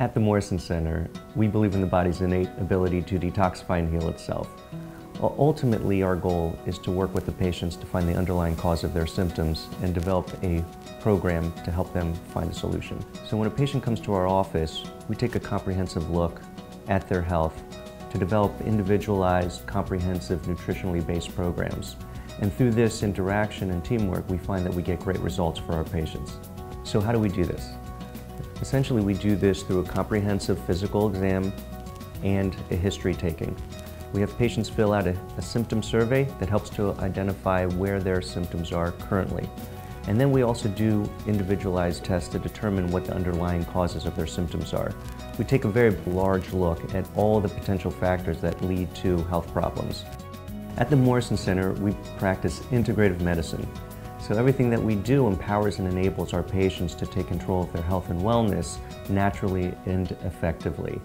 At the Morrison Center, we believe in the body's innate ability to detoxify and heal itself. Ultimately, our goal is to work with the patients to find the underlying cause of their symptoms and develop a program to help them find a solution. So when a patient comes to our office, we take a comprehensive look at their health to develop individualized, comprehensive, nutritionally based programs. And through this interaction and teamwork, we find that we get great results for our patients. So how do we do this? Essentially, we do this through a comprehensive physical exam and a history taking. We have patients fill out a, a, symptom survey that helps to identify where their symptoms are currently. And then we also do individualized tests to determine what the underlying causes of their symptoms are. We take a very large look at all the potential factors that lead to health problems. At the Morrison Center, we practice integrative medicine. So everything that we do empowers and enables our patients to take control of their health and wellness naturally and effectively.